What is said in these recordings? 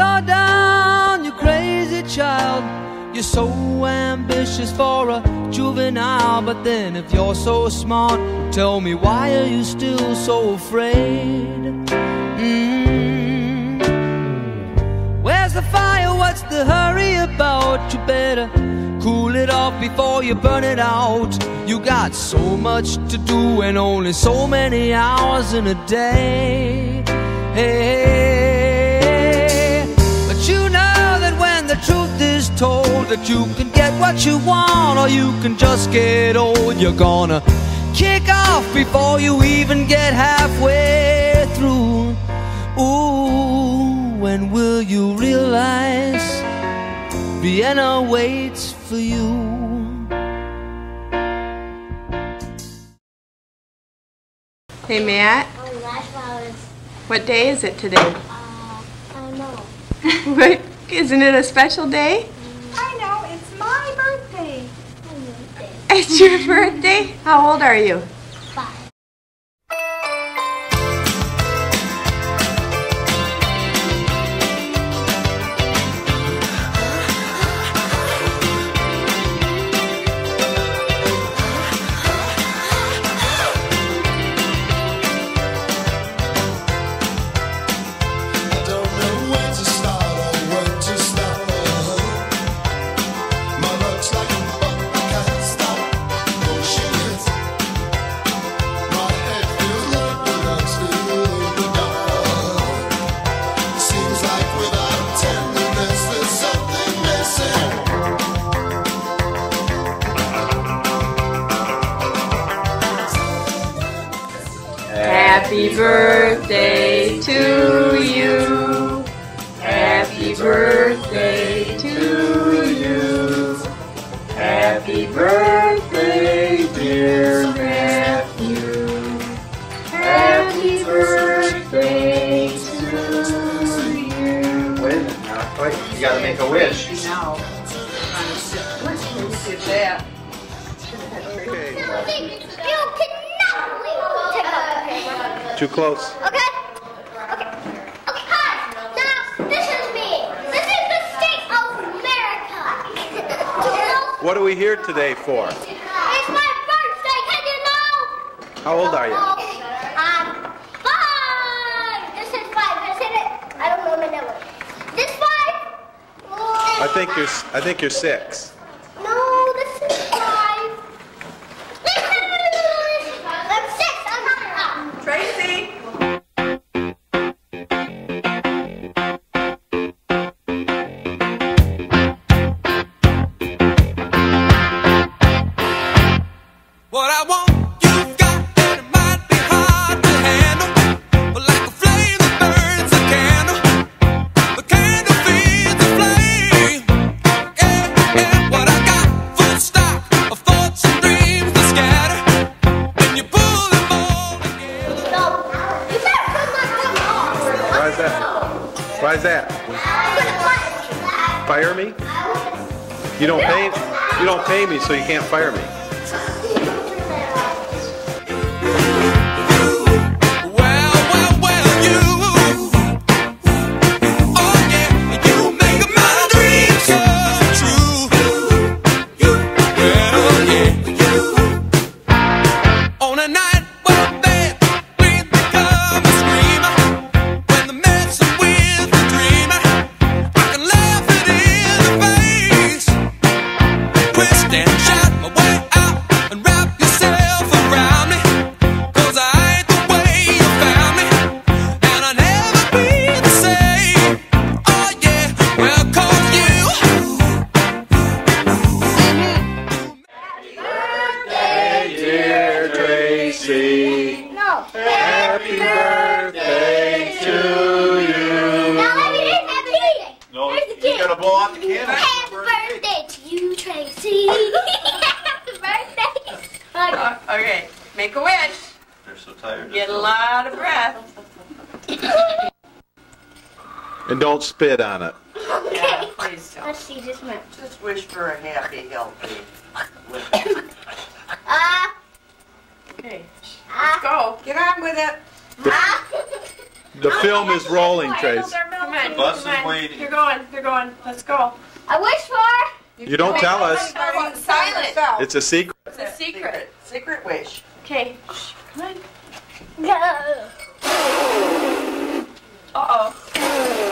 Slow down, you crazy child. You're so ambitious for a juvenile, but then if you're so smart, tell me why are you still so afraid? Mm. Where's the fire? What's the hurry about? You better cool it off before you burn it out. You got so much to do and only so many hours in a day. Hey, that you can get what you want or you can just get old, you're gonna kick off before you even get halfway through. Ooh, when will you realize Vienna waits for you? Hey Matt, Oh, marshmallows. what day is it today? Uh, I don't know. What, isn't it a special day? I know, it's my birthday. It's your birthday? How old are you? Make a wish. You cannot wait. Take off the paper. Too close. Okay? Okay. Okay, hi. Now, this is me. This is the state of America. Do you know? What are we here today for? It's my birthday. Can you know? How old are you? I'm five. This is five, isn't it? I don't know my number. This five? I think you're. I think you're six. Why is that? Why is that? Fire me? You don't pay. You don't pay me, so you can't fire me. Spit on it. Yeah, please don't. Let's see this one. Just wish for a happy, healthy. Ah, Okay, ah, go. Get on with it. ah. The film is rolling, Trace. Candles are Come on, bus come is on. waiting. They're going. They're going. Let's go. I wish for. You don't tell us. Silent. It's a secret. It's a secret. Secret wish. Okay. Shh, Come on. No. Uh oh.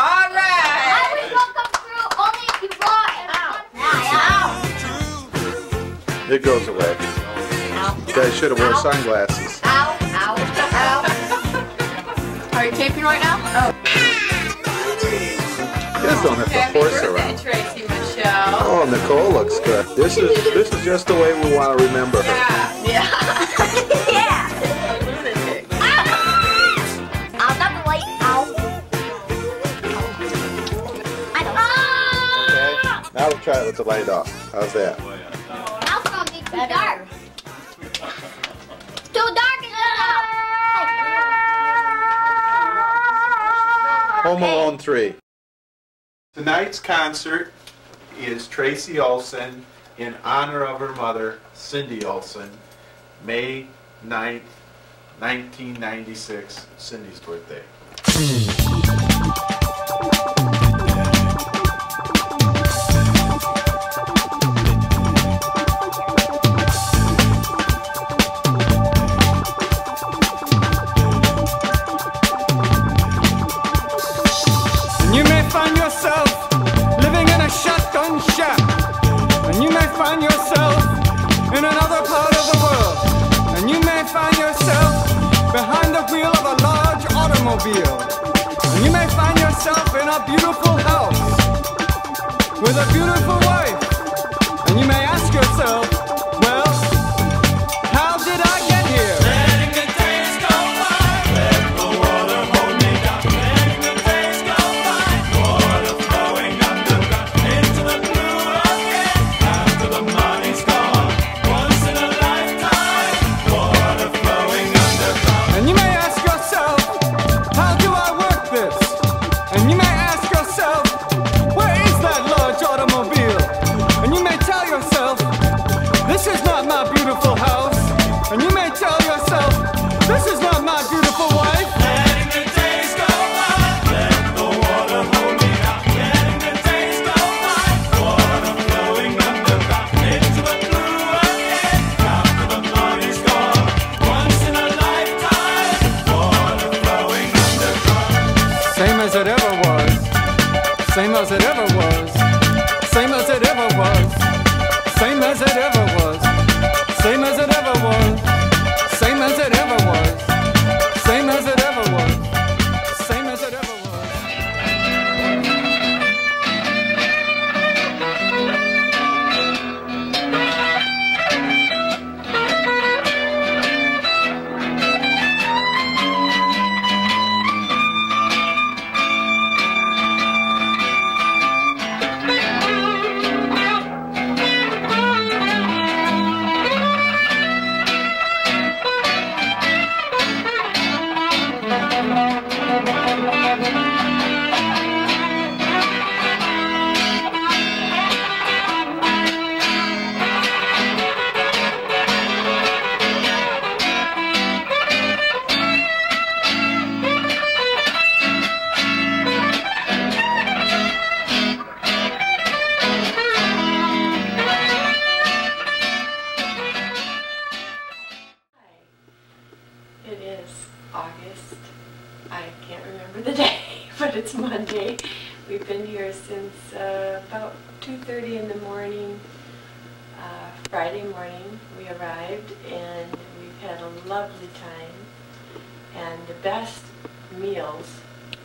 All I wish will come through only if you brought and ow. It goes away. You guys should have worn sunglasses. Ow, ow, ow. Are you taping right now? Oh. You guys don't have to force around. Tracy Michelle. Oh, Nicole looks good. This is this is just the way we want to remember her. Yeah. yeah. try it with the light off. How's that? Now it's gonna be too dark. Too dark in the Home Alone 3. Tonight's concert is Tracy Olson in honor of her mother, Cindy Olson, May 9th, 1996, Cindy's birthday. Automobile. And you may find yourself in a beautiful house with a beautiful wife. And you may ask yourself,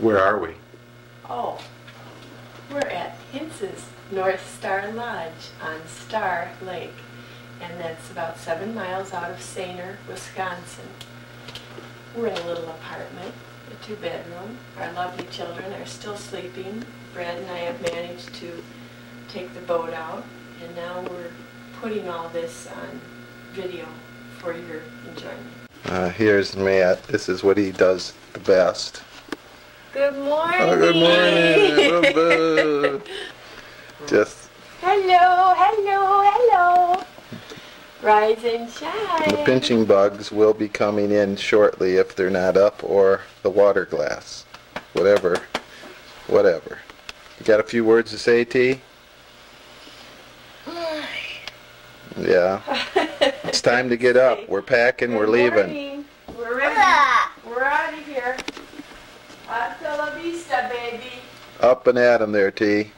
Where are we? oh, we're at Hintz's North Star Lodge on Star Lake. And that's about seven miles out of Sayner, Wisconsin. We're in a little apartment, a two-bedroom. Our lovely children are still sleeping. Brad and I have managed to take the boat out, and now we're putting all this on video for your enjoyment. Uh, here's Matt. This is what he does the best. Good morning. Oh, good morning. boo. Just. Hello, hello, hello. Rise and shine. The pinching bugs will be coming in shortly if they're not up or the water glass. Whatever. Whatever. You got a few words to say, T? yeah. it's time to get up. We're packing, good we're leaving. Morning. We're ready. Hasta la vista, baby. Up and at 'em there, T.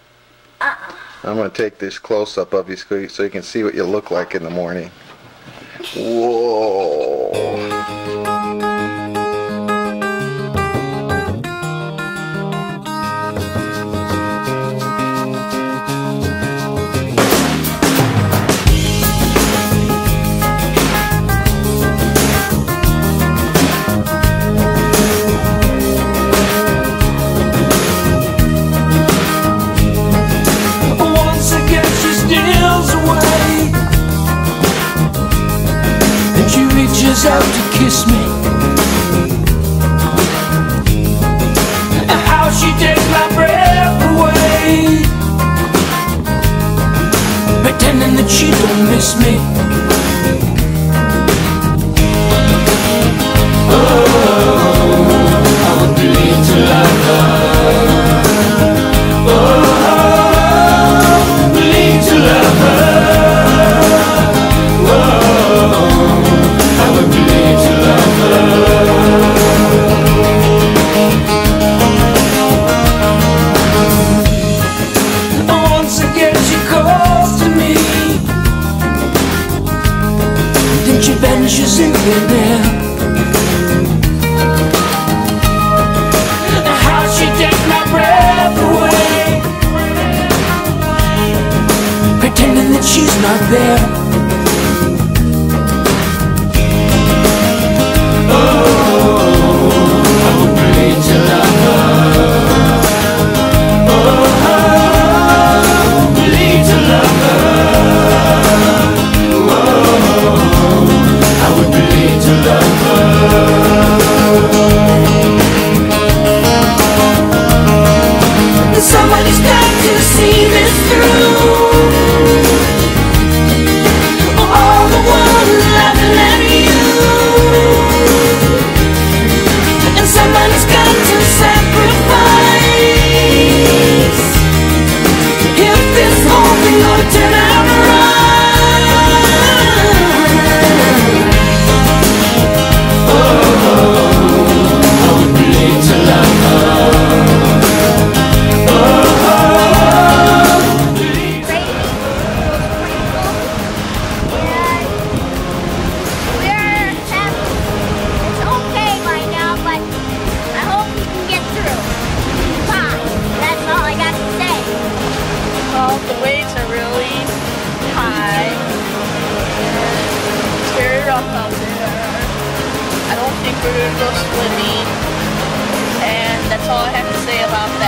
Uh -uh. I'm going to take this close-up of you so you can see what you look like in the morning. Whoa. out to kiss me. and How she takes my breath away, pretending that she don't miss me. she's not there. all I have to say about that.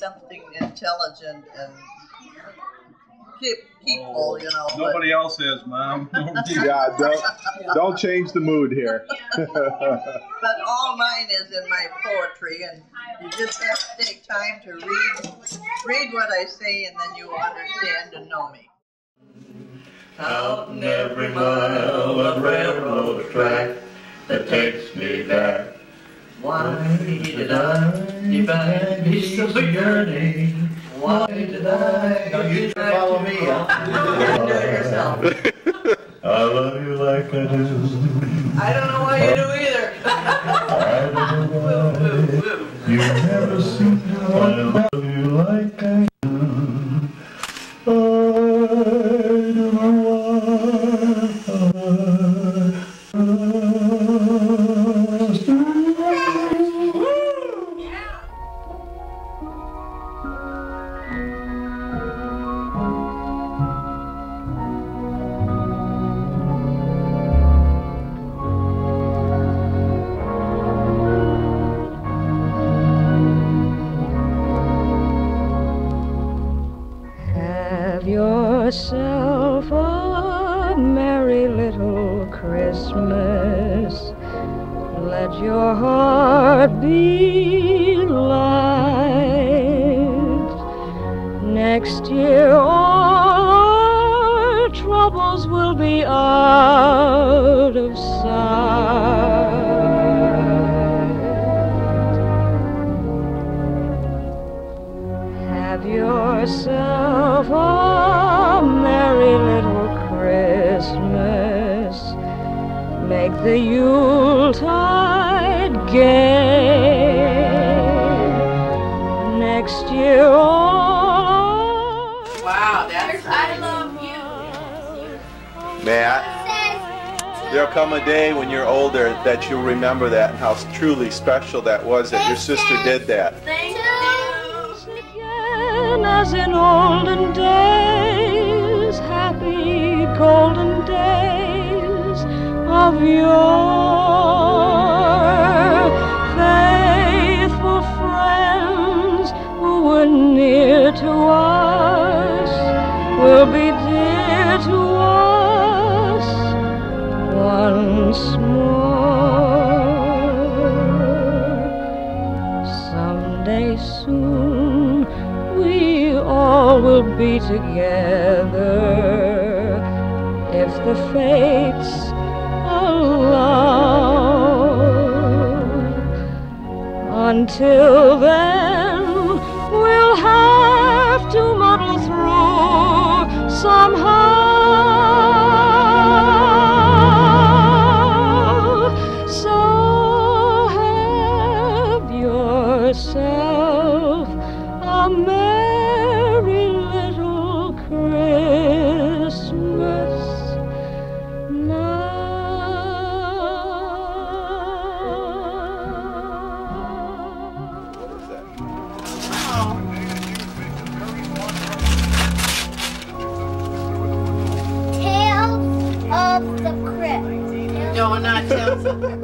Something intelligent and keep people, oh, you know. but- Nobody else has, Mom. Yeah, don't don't change the mood here. But all mine is in my poetry, and you just have to take time to read read what I say, and then you understand and know me. Out in every mile of railroad track that takes me back. Why did I find me so yearning? Why did I? Now you can follow me. Do it yourself. I love you like I do. I don't know why you do either. Christmas. Let your heart be light. Next year, all our troubles will be out of sight. The Yuletide gay. Next year, all Wow, that's. I love Matt, there'll come a day when you're older that you'll remember that and how truly special that was that your sister did that. Thank you. as in olden days, happy golden days of yore. Faithful friends who were near to us will be dear to us once more. Someday soon we all will be together if the fates allow. Until then, we'll have to muddle through somehow. So have yourself a not Tales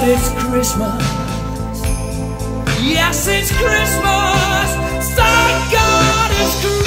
but it's Christmas. Yes, it's Christmas. Thank God it's Christmas.